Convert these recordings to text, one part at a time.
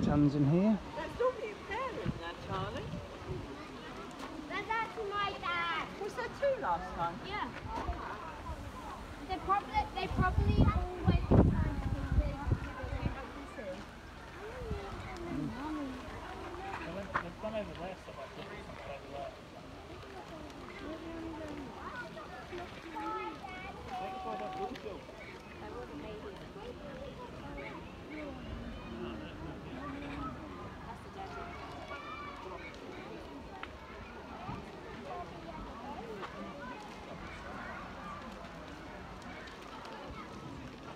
tons in here. That's only a pair, isn't that, Charlie? That's my dad. Was there two last time? Yeah. They probably, they probably always They've gone over there, so I think.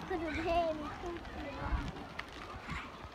tudo bem? Tudo bem.